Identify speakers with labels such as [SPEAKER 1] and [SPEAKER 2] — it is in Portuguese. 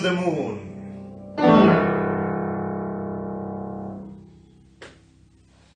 [SPEAKER 1] to the moon.